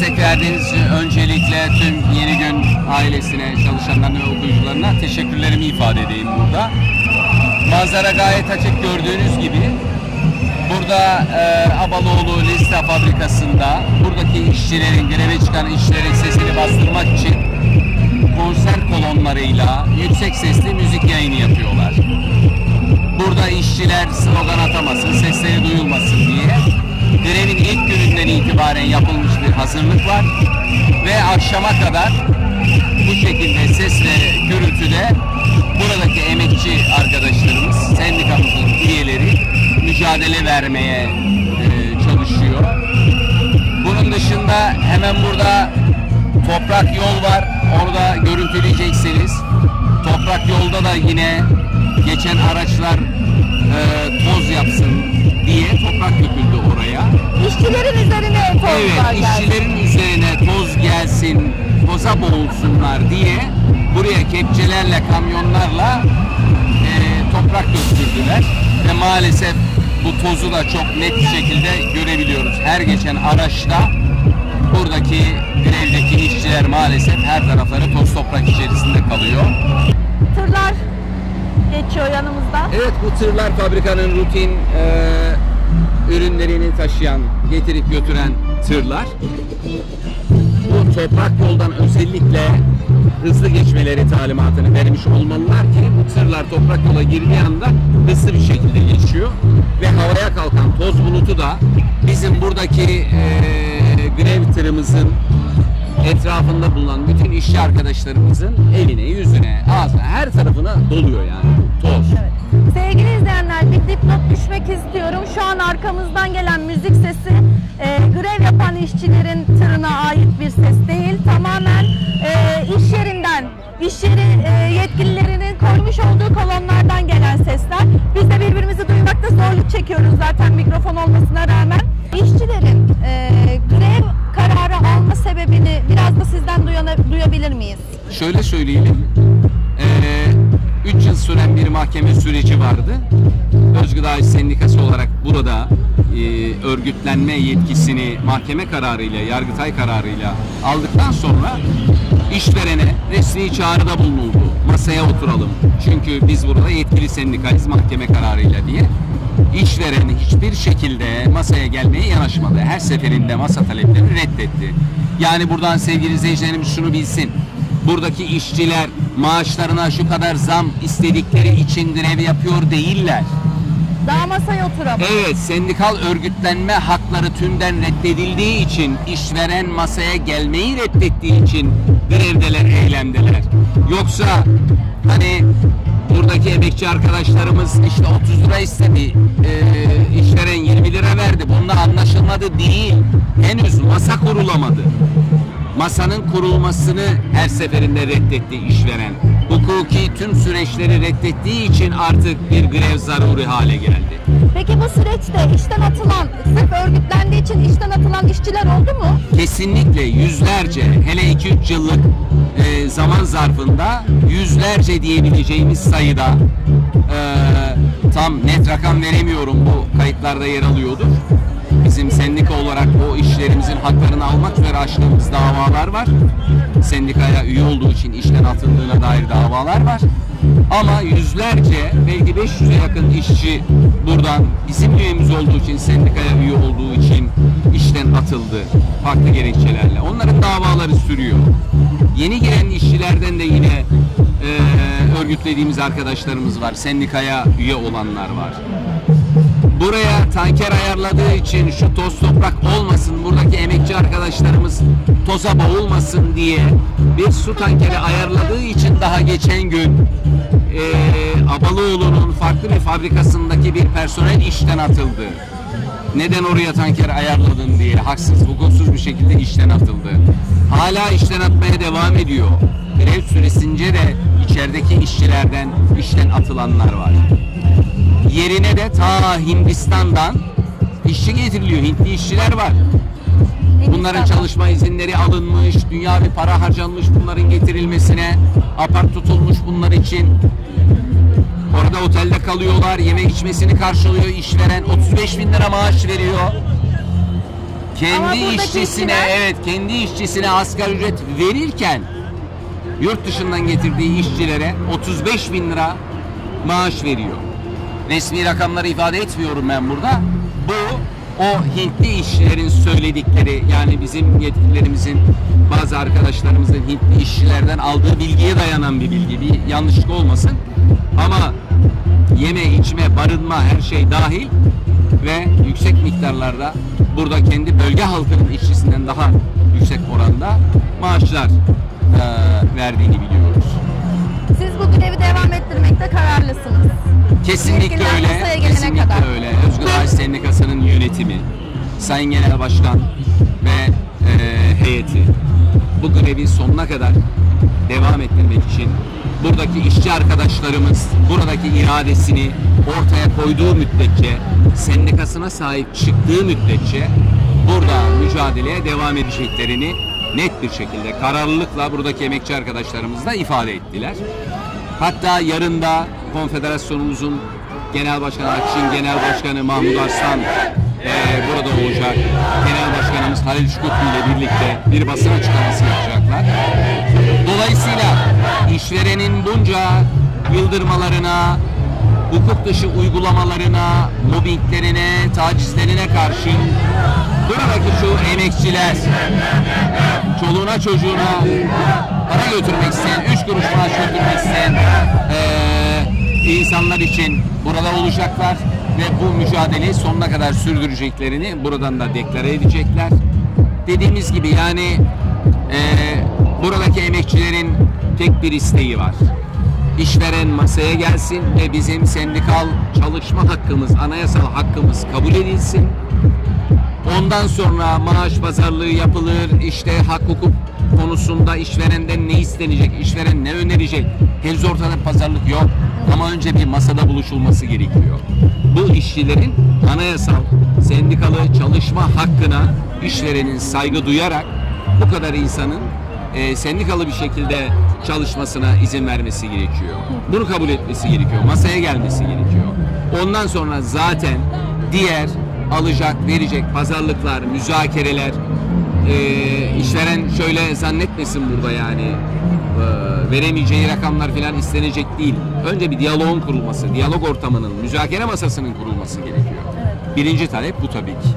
verdiğiniz için öncelikle tüm Yeni Gün ailesine, çalışanlarına ve okuyucularına teşekkürlerimi ifade edeyim burada. Manzara gayet açık gördüğünüz gibi. Burada e, Abaloğlu Lista fabrikasında buradaki işçilerin, greve çıkan işçilerin sesini bastırmak için konser kolonlarıyla yüksek sesli müzik yayını yapıyorlar. Burada işçiler slogan atamasın, sesleri duyulmasın diye grevin ilk gününden itibaren yapılmış bir hazırlık var ve akşama kadar bu şekilde ses ve gürültüde buradaki emekçi arkadaşlarımız, sendikamızın üyeleri mücadele vermeye e, çalışıyor. Bunun dışında hemen burada toprak yol var. Onu da görüntüleyeceksiniz. Toprak yolda da yine geçen araçlar e, toz yapsın diye toprak döküldü oraya. İşçilerin üzerine tozlar Evet, işçilerin üzerine toz gelsin, toza boğulsunlar diye buraya kepçelerle, kamyonlarla e, toprak döktürdüler. Ve maalesef bu tozu da çok net bir şekilde görebiliyoruz. Her geçen araçta buradaki grevdeki işçiler maalesef her tarafları toz toprak içerisinde kalıyor. Tırlar geçiyor yanımızdan. Evet bu tırlar fabrikanın rutin e, ürünlerini taşıyan, getirip götüren tırlar. Bu toprak yoldan özellikle hızlı geçmeleri talimatını vermiş olmalılar ki bu tırlar toprak yola girdiği anda hızlı bir şekilde geçiyor. Ve havaya kalkan toz bulutu da bizim buradaki e, grev tırımızın etrafında bulunan bütün işçi arkadaşlarımızın eline, yüzüne, ağzına, her tarafına doluyor yani istiyorum. Şu an arkamızdan gelen müzik sesi e, grev yapan işçilerin tırına ait bir ses değil. Tamamen e, iş yerinden, iş yeri e, yetkililerinin koymuş olduğu kolonlardan gelen sesler. Biz de birbirimizi duymakta zorluk çekiyoruz zaten mikrofon olmasına rağmen. İşçilerin e, grev kararı alma sebebini biraz da sizden duyana- duyabilir miyiz? Şöyle söyleyelim. 3 yıl süren bir mahkeme süreci vardı. Özgıda İş Sendikası olarak burada e, örgütlenme yetkisini mahkeme kararıyla, yargıtay kararıyla aldıktan sonra işverene resmi çağrıda bulunuldu. Masaya oturalım. Çünkü biz burada yetkili sendikayız mahkeme kararıyla diye. İşveren hiçbir şekilde masaya gelmeye yanaşmadı. Her seferinde masa taleplerini reddetti. Yani buradan sevgili izleyicilerimiz şunu bilsin. Buradaki işçiler maaşlarına şu kadar zam istedikleri için grev yapıyor değiller. Daha masaya oturalım. Evet, sendikal örgütlenme hakları tümden reddedildiği için, işveren masaya gelmeyi reddettiği için grevdeler, eylemdeler. Yoksa hani buradaki emekçi arkadaşlarımız işte 30 lira istedi, ee, işveren 20 lira verdi. Bununla anlaşılmadı değil. Henüz masa kurulamadı. Masanın kurulmasını her seferinde reddetti işveren. Hukuki tüm süreçleri reddettiği için artık bir grev zaruri hale geldi. Peki bu süreçte işten atılan, sırf örgütlendiği için işten atılan işçiler oldu mu? Kesinlikle yüzlerce hele 2-3 yıllık e, zaman zarfında yüzlerce diyebileceğimiz sayıda e, tam net rakam veremiyorum bu kayıtlarda yer alıyordur. Bizim sendika olarak o işlerimizin haklarını almak üzere açtığımız davalar var. Sendikaya üye olduğu için işten atıldığına dair davalar var. Ama yüzlerce belki 500'e yakın işçi buradan bizim üyemiz olduğu için sendikaya üye olduğu için işten atıldı farklı gerekçelerle. Onların davaları sürüyor. Yeni gelen işçilerden de yine e, örgütlediğimiz arkadaşlarımız var. Sendikaya üye olanlar var. Buraya tanker ayarladığı için şu toz toprak olmasın, buradaki emekçi arkadaşlarımız toza boğulmasın diye bir su tankeri ayarladığı için daha geçen gün eee Abalıoğlu'nun farklı bir fabrikasındaki bir personel işten atıldı. Neden oraya tanker ayarladın diye haksız, hukuksuz bir şekilde işten atıldı. Hala işten atmaya devam ediyor. Grev süresince de içerideki işçilerden işten atılanlar var. Yerine de ta Hindistan'dan işçi getiriliyor. Hintli işçiler var. Bunların çalışma izinleri alınmış, dünya bir para harcanmış bunların getirilmesine, apart tutulmuş bunlar için. Orada otelde kalıyorlar, yemek içmesini karşılıyor işveren, 35 bin lira maaş veriyor. kendi işçisine işçiler- evet kendi işçisine asgari ücret verirken yurt dışından getirdiği işçilere 35 bin lira maaş veriyor. Resmi rakamları ifade etmiyorum ben burada. Bu o Hintli işçilerin söyledikleri yani bizim yetkililerimizin bazı arkadaşlarımızın Hintli işçilerden aldığı bilgiye dayanan bir bilgi. Bir yanlışlık olmasın. Ama yeme, içme, barınma her şey dahil ve yüksek miktarlarda burada kendi bölge halkının işçisinden daha yüksek oranda maaşlar eee, verdiğini biliyoruz. Siz bu grevi devam ettirmekte kararlısınız. Kesinlikle öyle. gelene Kesinlikle kadar. öyle. Özgür Ağaç Sendikası'nın yönetimi, Sayın Genel Başkan ve eee, heyeti bu grevi sonuna kadar devam ettirmek için buradaki işçi arkadaşlarımız buradaki iradesini ortaya koyduğu müddetçe, sendikasına sahip çıktığı müddetçe burada mücadeleye devam edeceklerini net bir şekilde kararlılıkla buradaki emekçi arkadaşlarımız da ifade ettiler. Hatta yarın da konfederasyonumuzun genel başkanı Akşin Genel Başkanı Mahmut Arslan eee, burada olacak. Genel Başkanımız Halil Şükürlü ile birlikte bir basın açıklaması yapacaklar. Dolayısıyla işverenin bunca yıldırmalarına, hukuk dışı uygulamalarına, mobbinglerine, tacizlerine karşı buradaki şu emekçiler, çoluğuna çocuğuna para götürmek isteyen, üç kuruş maaş götürmek isteyen eee, insanlar için burada olacaklar ve bu mücadeleyi sonuna kadar sürdüreceklerini buradan da deklare edecekler. Dediğimiz gibi yani eee, buradaki emekçilerin tek bir isteği var. İşveren masaya gelsin ve bizim sendikal çalışma hakkımız, anayasal hakkımız kabul edilsin. Ondan sonra maaş pazarlığı yapılır. İşte hak hukuk konusunda işverenden ne istenecek, işveren ne önerecek. Henüz ortada pazarlık yok. Ama önce bir masada buluşulması gerekiyor. Bu işçilerin anayasal, sendikalı çalışma hakkına işverenin saygı duyarak bu kadar insanın e, sendikalı bir şekilde çalışmasına izin vermesi gerekiyor. Bunu kabul etmesi gerekiyor. Masaya gelmesi gerekiyor. Ondan sonra zaten diğer alacak, verecek pazarlıklar, müzakereler e, işveren şöyle zannetmesin burada yani e, veremeyeceği rakamlar falan istenecek değil. Önce bir diyaloğun kurulması, diyalog ortamının, müzakere masasının kurulması gerekiyor. Birinci talep bu tabii ki.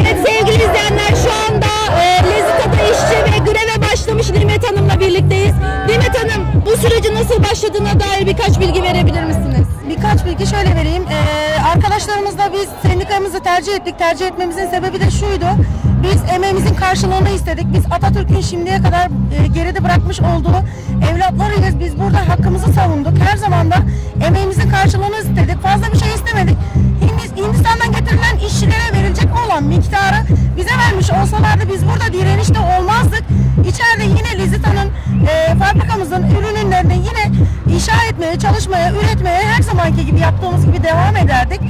Evet sevgili izleyenler şu anda e, Lezzeta'da işçi ve greve başlamış Nimet Hanım'la birlikteyiz. Nimet Hanım bu süreci nasıl başladığına dair birkaç bilgi verebilir misiniz? Birkaç bilgi şöyle vereyim. Ee, arkadaşlarımızla biz sendikamızı tercih ettik. Tercih etmemizin sebebi de şuydu. Biz emeğimizin karşılığını istedik. Biz Atatürk'ün şimdiye kadar e, geride bırakmış olduğu evlatlarıyız. Biz burada hakkımızı savunduk. Her zaman da emeğimizin karşılığını istedik. Fazla bir şey istemedik. Hindis- Hindistan'dan getirilen işçilere verilecek olan miktarı bize vermiş olsalardı biz burada direnişte olmazdık. İçeride yine Lizita'nın e, fabrikamızın ürünlerini yine inşa etmeye, çalışmaya, üretmeye her zamanki gibi yaptığımız gibi devam ederdik.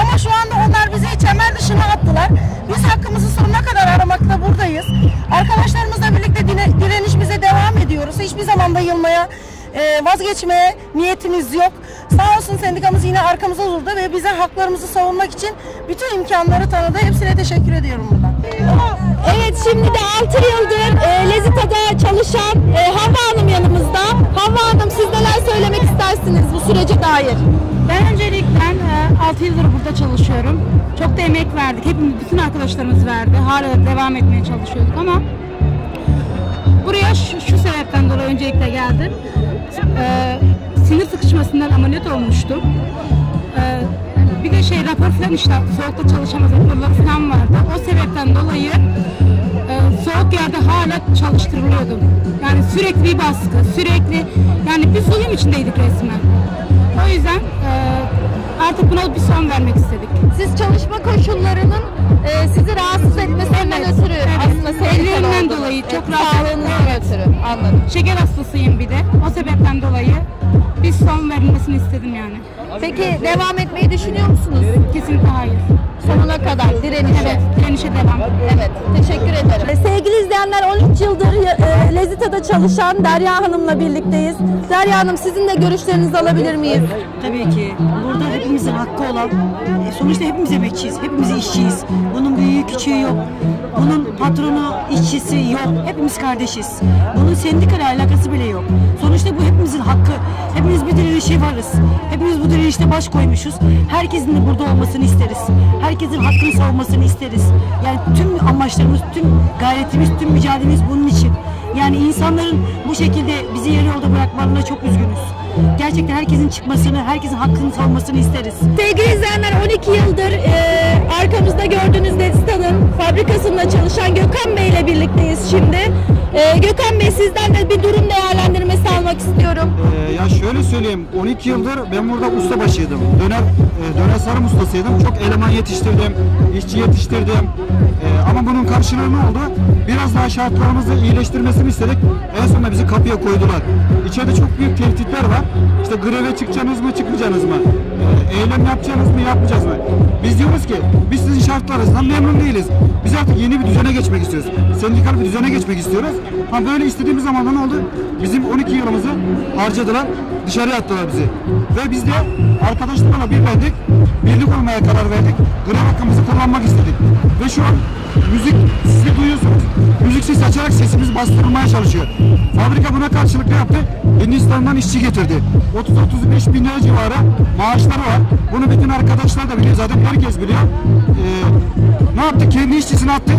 Ama şu anda onlar bizi çember dışına attılar. Biz hakkımızı sonuna kadar aramakta buradayız. Arkadaşlarımızla birlikte direnişimize devam ediyoruz. Hiçbir zaman da yılmaya, e, vazgeçmeye niyetimiz yok. Sağ olsun sendikamız yine arkamıza durdu ve bize haklarımızı savunmak için bütün imkanları tanıdı. Hepsine teşekkür ediyorum buradan. Evet şimdi de 6 yıldır e, Lezzeta'da çalışan e, Havva Hanım yanımızda. Havva Hanım siz neler söylemek istersiniz bu sürece dair? Ben öncelikle 6 yıldır burada çalışıyorum. Çok da emek verdik. Hepimiz, bütün arkadaşlarımız verdi. Hala devam etmeye çalışıyorduk ama buraya şu, sebepten dolayı öncelikle geldim. Ee, sinir sıkışmasından ameliyat olmuştum. Ee, bir de şey rapor falan işte soğukta çalışamaz raporları falan vardı. O sebepten dolayı e, soğuk yerde hala çalıştırılıyordum. Yani sürekli bir baskı, sürekli yani bir zulüm içindeydik resmen. O yüzden e, artık buna bir son vermek istedik. Siz çalışma koşullarının e, sizi rahatsız etmesinden Evet, ötürü evet. aslında oldunuz. dolayı çok Evet, rahatsız- Sağlığınızdan Evet. ötürü anladım. Şeker hastasıyım bir de. O sebepten dolayı bir son verilmesini istedim yani. Peki devam etmeyi düşünüyor musunuz? Kesinlikle hayır. Sonuna kadar direnişe. Evet, direnişe devam. Evet, teşekkür ederim. Sevgili izleyenler 13 yıldır e, Lezita'da çalışan Derya Hanım'la birlikteyiz. Derya Hanım sizin de görüşlerinizi alabilir miyiz? Tabii ki. Burada hepimizin hakkı olan, e, sonuçta hepimiz emekçiyiz, hepimiz işçiyiz. Bunun büyüğü küçüğü yok. Bunun patronu, işçisi yok. Hepimiz kardeşiz. Bunun sendikayla alakası bile yok. Sonuçta bu hepimizin hakkı. Hepimiz bir direnişe varız. Hepimiz bu direnişte baş koymuşuz. Herkesin de burada olmasını isteriz. Herkesin hakkını savunmasını isteriz. Yani tüm amaçlarımız, tüm gayretimiz, tüm mücadelemiz bunun için. Yani insanların bu şekilde bizi yarı yolda bırakmalarına çok üzgünüz. Gerçekten herkesin çıkmasını, herkesin hakkını savunmasını isteriz. Sevgili izleyenler 12 yıldır e, arkamızda gördüğünüz Lezita'nın fabrikasında çalışan Gökhan Bey ile birlikteyiz şimdi. E, Gökhan Bey sizden de bir durum değerlendirmesi almak istiyorum. Ee, ya şöyle söyleyeyim, 12 yıldır ben burada usta başıydım. Döner, e, döner sarım ustasıydım. Çok eleman yetiştirdim, işçi yetiştirdim. Ee, ama bunun karşılığı ne oldu? Biraz daha şartlarımızı iyileştirmesini istedik. En sonunda bizi kapıya koydular. İçeride çok büyük tehditler var. İşte greve çıkacaksınız mı, çıkmayacaksınız mı? Ee, eylem yapacaksınız mı, yapmayacağız mı? Biz diyoruz ki, biz sizin şartlarınızdan memnun değiliz. Biz artık yeni bir düzene geçmek istiyoruz. Sendikal bir düzene geçmek istiyoruz. Ha böyle istediğimiz zaman ne oldu? Bizim 12 yılımızı harcadılar, dışarıya attılar bizi. Ve biz de arkadaşlarla birlendik, birlik olmaya karar verdik. Grev hakkımızı kullanmak istedik. Ve şu an müzik, siz de duyuyorsunuz. Müzik sesi açarak sesimiz bastırılmaya çalışıyor. Fabrika buna karşılık yaptı? Hindistan'dan işçi getirdi. 30-35 bin lira civarı maaşları var. Bunu bütün arkadaşlar da biliyor. Zaten herkes biliyor. Ee, ne yaptı? Kendi işçisini attı.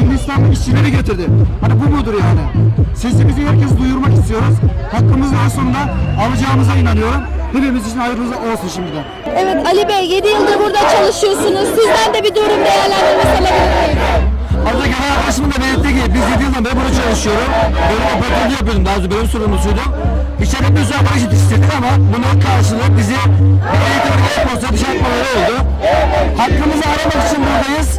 Hindistan'dan işçileri getirdi. Hani bu mudur yani? Sesimizi herkes duyurmak istiyoruz. Hakkımızı en sonunda alacağımıza inanıyorum. Hepimiz için hayırlı olsun şimdiden. Evet Ali Bey 7 yıldır burada çalışıyorsunuz. Sizden de bir durum değerlendirmesi alabilir miyim? Arada genel arkadaşımın da belirttiği gibi biz 7 yıldan beri burada çalışıyorum. Benim operatörlüğü yapıyordum daha önce benim sorumlusuydum. İçeride bir sürü arkadaş yetiştirdik ama bunun karşılığı bizi bir eğitim bir posta dışarı atmaları oldu. Hakkımızı aramak için buradayız.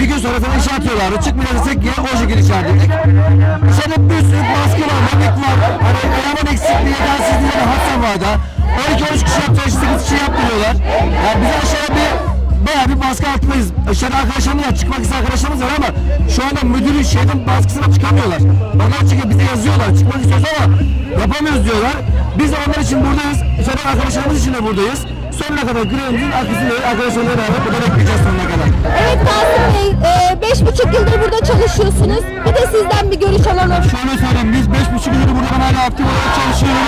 Bir gün sonra falan işe atıyorlardı. Çıkmayacağız desek yine o şekilde işe atıyorduk. İçeride bir sürü baskı var, mimik var. Hani eleman eksikliği, yetersizliği, hani hat safhada. 12-13 kişi yaptığı işi 8 kişi yaptırıyorlar. Yani bize aşağıya bir bayağı bir baskı altındayız. Aşağıda arkadaşlarımız var, çıkmak isteyen arkadaşlarımız var ama şu anda müdürün şeyden baskısına çıkamıyorlar. Onlar çıkıyor, bize yazıyorlar, çıkmak istiyoruz ama yapamıyoruz diyorlar. Biz de onlar için buradayız. İçeride arkadaşlarımız için de buradayız. Sonuna kadar grevimizin arkasında arkadaşlarımızla beraber burada bekleyeceğiz sonuna kadar. Evet Kasım Bey 5,5 yıldır burada çalışıyorsunuz. Bir de sizden bir görüş alalım. Şöyle söyleyeyim, biz 5,5 yıldır burada ben hala aktif olarak çalışıyorum.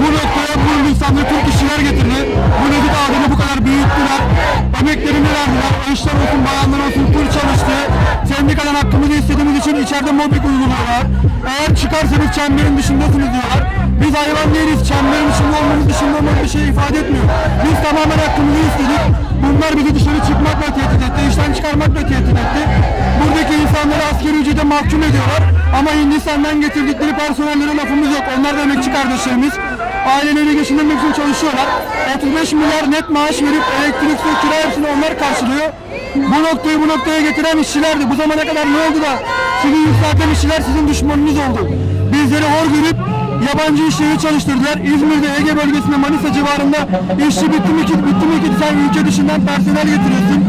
Bu noktaya bu insanları Türk işçiler getirdi. Bu nezik adını bu kadar büyüttüler. Emeklerini verdiler. Eşler olsun, bayanlar olsun full çalıştı. Sendikadan hakkımızı istediğimiz için içeride mobbing uyguluyorlar. Eğer çıkarsanız çemberin dışındasınız diyorlar. Biz hayvan değiliz. Çemberin içinde olmamız dışında olmamız bir şey ifade etmiyor. Biz tamamen hakkımızı istedik. Bunlar bizi dışarı çıkmakla tehdit etti. işten çıkarmakla tehdit etti. Buradaki insanları askeri ücrete mahkum ediyorlar. Ama Hindistan'dan getirdikleri personellere lafımız yok. Onlar da emekçi kardeşlerimiz. Aileleri geçindirmek için çalışıyorlar. 35 milyar net maaş verip elektrik, su, kira hepsini onlar karşılıyor. Bu noktayı bu noktaya getiren işçilerdi. Bu zamana kadar ne oldu da sizin yükselten işçiler sizin düşmanınız oldu. Bizleri hor görüp yabancı işçileri çalıştırdılar. İzmir'de Ege bölgesinde Manisa civarında işçi bitti mi ki bitti mi ki sen ülke dışından personel getiriyorsun.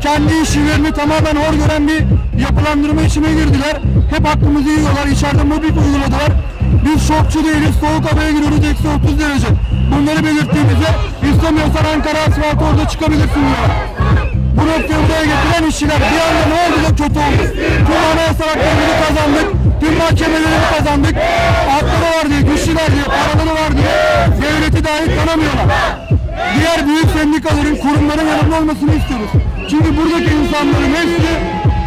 Kendi işçilerini tamamen hor gören bir yapılandırma içine girdiler. Hep hakkımızı yiyorlar. İçeride mobbing uyguladılar. Biz şokçu değiliz. Soğuk havaya giriyoruz. Eksi 30 derece. Bunları belirttiğimizde istemiyorsan Ankara asfaltı orada çıkabilirsin diyorlar. Bu noktaya buraya getiren işçiler bir anda ne oldu da kötü oldu. Tüm anayasal haklarımızı kazandık. Tüm mahkemeleri kazandık. Hakları var diye, güçlüler diye, paraları var diye devleti dahi tanımıyorlar. Diğer büyük sendikaların, kurumların yanında olmasını istiyoruz. Çünkü buradaki insanların hepsi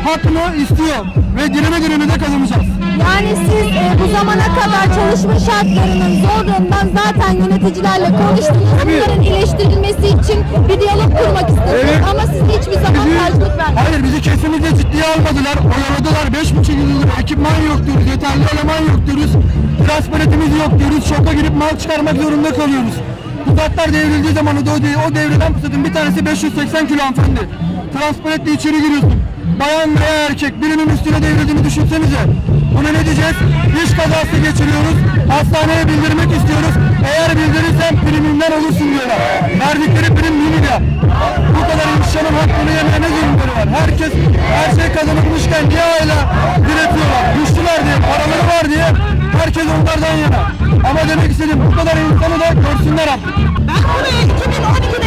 hakkını istiyor ve direne direne de kazanacağız. Yani siz e, bu zamana kadar çalışma şartlarının zorluğundan zaten yöneticilerle konuştunuz. Bunların iyileştirilmesi için bir diyalog kurmak istediniz. Evet. Ama siz hiçbir zaman Bizi- karşılık vermediniz. Hayır bizi kesinlikle ciddiye almadılar. Oyaladılar. Ekipman yok diyoruz. Yeterli eleman yok diyoruz. Transparetimiz yok diyoruz. Şoka girip mal çıkarmak zorunda kalıyoruz. Pusatlar devrildiği zaman o, o devreden pusatın bir tanesi 580 kilo hanımefendi. Transparetle içeri giriyorsun. bayan veya erkek birinin üstüne devrildiğini düşünsenize. Buna ne diyeceğiz? İş kazası geçiriyoruz. Hastaneye bildirmek istiyoruz. Eğer bildirirsen primimden olursun diyorlar. Verdikleri prim 1 milyar. Bu kadar insanın hakkını yemeye ne zulümleri var? Herkes her şey kazanılmışken niye hala diretiyorlar? Güçlüler diye, paraları var diye herkes onlardan yana. Ama demek istedim bu kadar insanı da görsünler artık. Ben buraya 2012'de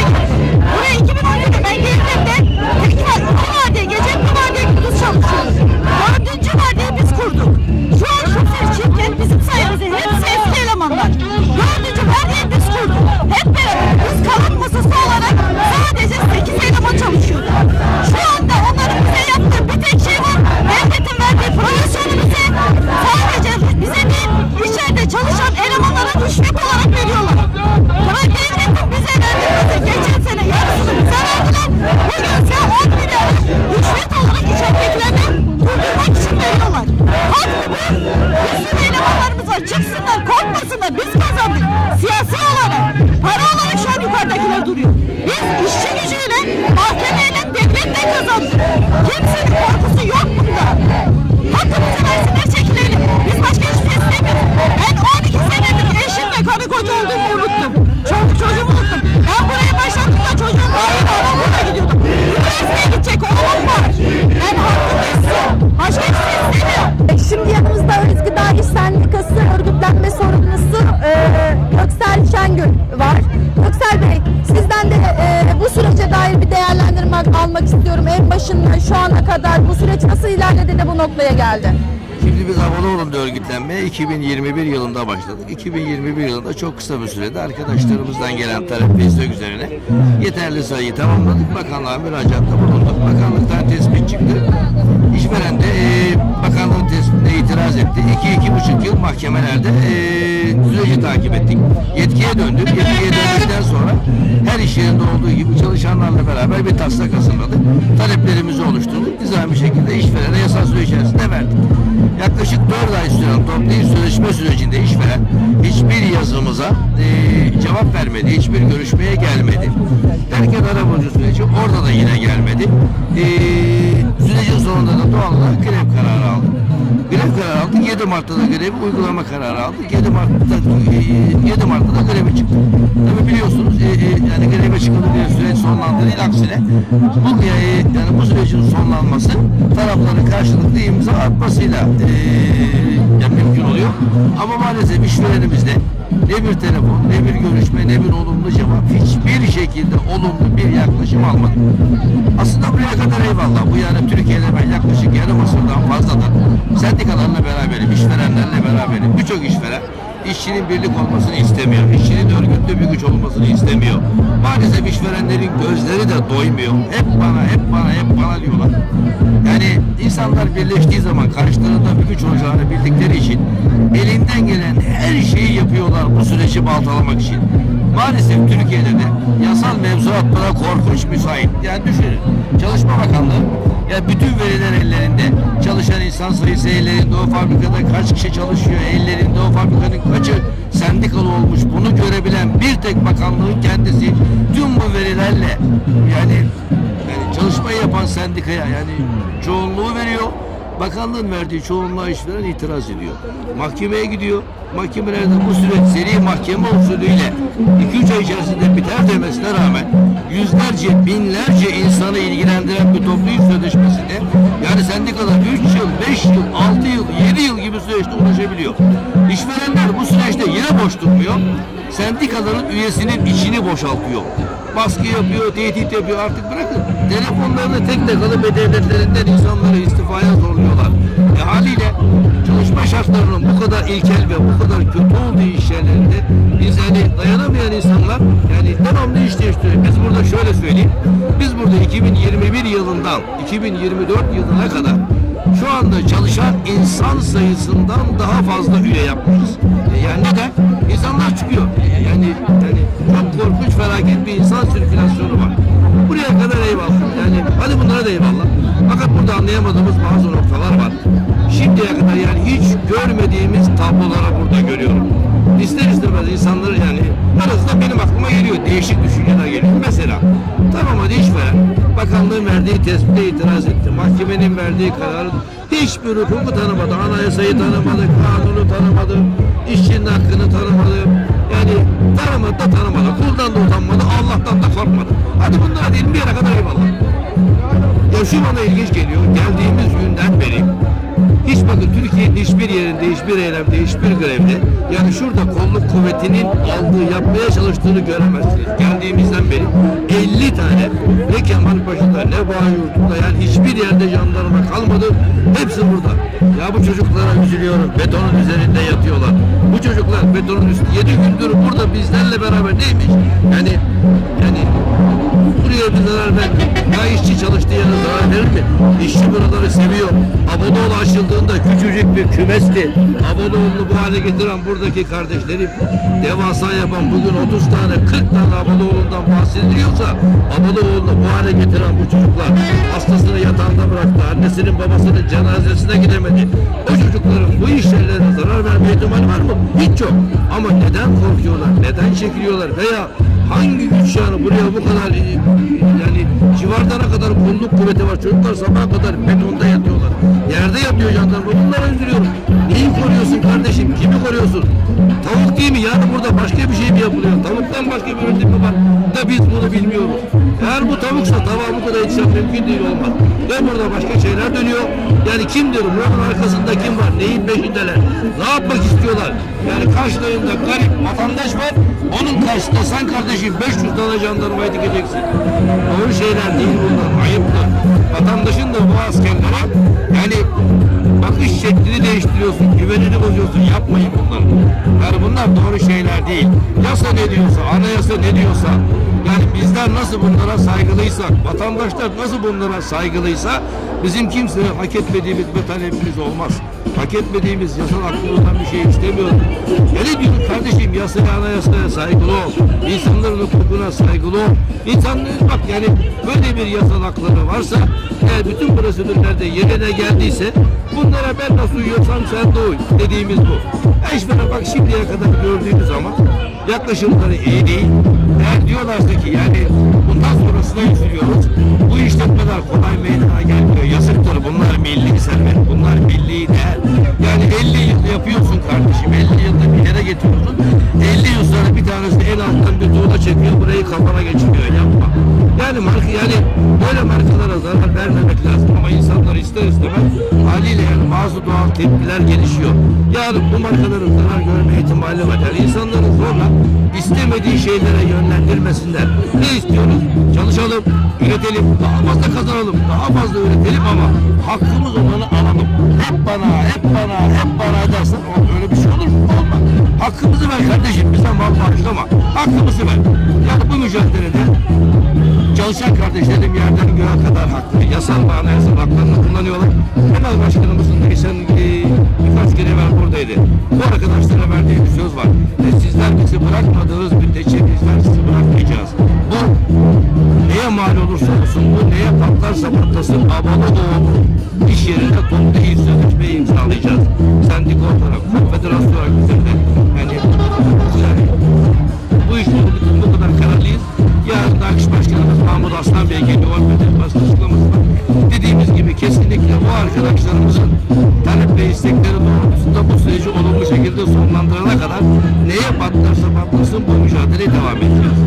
başından şu ana kadar bu süreç nasıl ilerledi de bu noktaya geldi? Şimdi biz Havaloğlu'nda örgütlenmeye 2021 yılında başladık. 2021 yılında çok kısa bir sürede arkadaşlarımızdan gelen talep ve istek üzerine yeterli sayıyı tamamladık. Bakanlığa müracaatta bulunduk. Bakanlıktan tespit çıktı. İşveren de e, bakanlığın tespitine itiraz etti. 2-2,5 yıl mahkemelerde e, süreci takip ettik. Yetkiye döndük. Yetkiye olduğu gibi çalışanlarla beraber bir taslak hazırladık. Taleplerimizi oluşturduk. Nizami şekilde işverene yasal süre içerisinde verdik. Yaklaşık 4 ay süren toplu sözleşme sürecinde işveren hiçbir yazımıza e, cevap vermedi, hiçbir görüşmeye gelmedi. Derken arabulucu süreci orada da yine gelmedi. E, sürecin sonunda da doğal olarak grev kararı aldık. Grev kararı aldık. 7 Mart'ta da grevi uygulama kararı aldık. 7 Mart'ta e, 7 Mart'ta da greve çıktık. Tabii biliyorsunuz e, e, yani greve çıkıldı diye süreç sonlandı değil aksine bu e, yani bu sürecin sonlanması tarafların karşılıklı imza atmasıyla e, mümkün oluyor. Ama maalesef işverenimizde ne bir telefon, ne bir görüşme, ne bir olumlu cevap, hiçbir şekilde olumlu bir yaklaşım almadık. Aslında buraya kadar eyvallah. Bu yani Türkiye'de ben yaklaşık yarım asırdan fazladır sendikalarla beraberim, işverenlerle beraberim. Birçok işveren işçinin birlik olmasını istemiyor. İşçinin örgütlü bir güç olmasını istemiyor. Maalesef işverenlerin gözleri de doymuyor. Hep bana, hep bana, hep bana diyorlar. Yani insanlar birleştiği zaman karşılarında bir güç olacağını bildikleri için elinden gelen her şeyi yapıyorlar bu süreci baltalamak için. Maalesef Türkiye'de de yasal mevzuat buna korkunç müsait. Yani düşünün. Çalışma Bakanlığı ya bütün veriler ellerinde. Çalışan insan sayısı ellerinde. O fabrikada kaç kişi çalışıyor ellerinde. O fabrikanın kaçı sendikalı olmuş. Bunu görebilen bir tek bakanlığın kendisi tüm bu verilerle yani yani çalışmayı yapan sendikaya yani çoğunluğu veriyor. Bakanlığın verdiği çoğunluğa işveren itiraz ediyor. Mahkemeye gidiyor. Mahkemelerde bu süreç seri mahkeme usulüyle 2-3 ay içerisinde biter demesine rağmen yüzlerce, binlerce insanı ilgilendiren bir toplu iş sözleşmesinde yani sendikalar 3 yıl, 5 yıl, 6 yıl, 7 yıl gibi süreçte ulaşabiliyor. İşverenler bu süreçte yine boş durmuyor. Sendikaların üyesinin içini boşaltıyor baskı yapıyor, tehdit yapıyor artık bırakın. Telefonlarını tek tek alıp devletlerinden insanları istifaya zorluyorlar. E haliyle çalışma şartlarının bu kadar ilkel ve bu kadar kötü olduğu iş yerlerinde biz yani dayanamayan insanlar yani devamlı iş değiştiriyor. Biz burada şöyle söyleyeyim. Biz burada 2021 yılından 2024 yılına kadar şu anda çalışan insan sayısından daha fazla üye yapmışız. E yani neden? İnsanlar çıkıyor. E yani, yani çok korkunç felaket bir insan sirkülasyonu var. Buraya kadar eyvallah. Yani hadi bunlara da eyvallah. Fakat burada anlayamadığımız bazı noktalar var. Şimdiye kadar yani hiç görmediğimiz tablolara burada görüyorum. İster istemez insanları yani en azından benim aklıma geliyor. Değişik düşünceler geliyor. Mesela tamam hadi işveren bakanlığın verdiği tespite itiraz etti. mahkemenin verdiği kararın hiçbir hukuku tanımadı. Anayasayı tanımadı, kanunu tanımadı, işçinin hakkını tanımadı. Yani tanımadı da tanımadı. Kuldan da utanmadı, Allah'tan da korkmadı. Hadi bunlara diyelim bir yere kadar eyvallah. Ya şu bana ilginç geliyor. Geldiğimiz günden beri hiç bakın Türkiye'nin hiçbir yerinde, hiçbir eylemde, hiçbir grevde yani şurada kolluk kuvvetinin aldığı, yapmaya çalıştığını göremezsiniz. Geldiğimizden beri 50 tane ne Kemalpaşa'da ne Bağyurt'ta yani hiçbir yerde jandarma kalmadı. Hepsi burada. Ya bu çocuklara üzülüyorum. Betonun üzerinde yatıyorlar. Bu çocuklar betonun üstü 7 gündür burada bizlerle beraber neymiş? Yani yani buraya bir zarar vermiyor. Ya işçi çalıştığı yere zarar verir mi? İşçi buraları seviyor. Abonoğlu açıldığında küçücük bir kümesti. Abonoğlu'nu bu hale getiren buradaki kardeşlerim devasa yapan bugün 30 tane 40 tane Abonoğlu'ndan bahsediliyorsa Abonoğlu'nu bu hale getiren bu çocuklar hastasını yatağında bıraktı. Annesinin babasının cenazesine gidemedi. O çocukların bu işlerine zarar verme ihtimali var mı? Hiç yok. Ama neden korkuyorlar? Neden çekiliyorlar? Veya hangi güç yani buraya bu kadar e, yani civardana kadar kolluk kuvveti var. Çocuklar sabaha kadar betonda yatıyorlar. Yerde yatıyor jandarma. Bunlara üzülüyorum. Neyi koruyorsun kardeşim? Kimi koruyorsun? Tavuk değil mi? Yani burada başka bir şey mi yapılıyor? Tavuktan başka bir üretim mi var? Da biz bunu bilmiyoruz. Eğer bu tavuksa bu kadar yetişen mümkün değil olmaz. Ve burada başka şeyler dönüyor. Yani kimdir? Buranın arkasında kim var? Neyin peşindeler? Ne yapmak istiyorlar? Yani karşılarında garip vatandaş var. Onun karşısında sen kardeşim 500 tane jandarmayı dikeceksin. Doğru şeyler değil bunlar. Ayıptır. Vatandaşın da bu askerlere yani bakış şeklini değiştiriyorsun, güvenini bozuyorsun. Yapmayın bunları. Yani bunlar doğru şeyler değil. Yasa ne diyorsa, anayasa ne diyorsa, yani bizler nasıl bunlara saygılıysak, vatandaşlar nasıl bunlara saygılıysa bizim kimseye hak etmediğimiz bir talebimiz olmaz. Hak etmediğimiz yasal hakkımızdan bir şey istemiyoruz. Ne diyorum kardeşim yasaya anayasaya saygılı ol. İnsanların hukukuna saygılı ol. İnsanların bak yani böyle bir yasal hakları varsa eğer bütün prosedürlerde yerine geldiyse bunlara ben nasıl uyuyorsam sen de uy dediğimiz bu. Eşveren bak şimdiye kadar gördüğümüz zaman yaklaşımları iyi değil. Eğer diyorlarsa ki yani bundan sonrasına üzülüyoruz. Bu işletmeler kolay meydana gelmiyor. Yazıktır bunlar milli servet, bunlar milli değer. Yani 50 yıl yapıyorsun kardeşim, 50 yılda bir yere getiriyorsun. 50 yıl sonra bir tanesi el alttan bir tuğla çekiyor, burayı kafana geçiriyor. Yapma. Yani marka yani böyle markalara zarar vermemek lazım ama insanlar ister istemez haliyle yani bazı doğal tepkiler gelişiyor. Yani bu markaların zarar görme ihtimali var. Yani insanların zorla istemediği şeylere yönlendirmesinler. Ne istiyoruz? Çalışalım, üretelim, daha fazla kazanalım, daha fazla üretelim ama hakkımız olanı alalım. Hep bana, hep bana, hep bana dersen öyle bir şey olur mu? Olmaz. Hakkımızı ver kardeşim, bize mal bağışlama. Hakkımızı ver. Yani bu mücadelede çalışan kardeşlerim yerden göğe kadar haklı. Yasal ve anayasal haklarını kullanıyorlar. Genel başkanımızın geçen e, birkaç kere evvel buradaydı. Bu arkadaşlara verdiği bir söz var. E, sizler bizi bırakmadığınız müddetçe bizler sizi bırakmayacağız. Mal olursa olsun, bu neye patlarsa patlasın, abone doğum iş yerinde toplu iyi sözleşmeyi imzalayacağız. Sendik olarak, konfederasyon olarak bizim de yani, yani bu işte bu, kadar kararlıyız. Yarın da Akış Başkanımız Mahmut Aslan Bey geliyor. Orada basın açıklaması var. Dediğimiz gibi kesinlikle bu arkadaşlarımızın talep ve istekleri doğrultusunda bu süreci olumlu şekilde sonlandırana kadar neye patlarsa patlasın bu mücadeleye devam edeceğiz.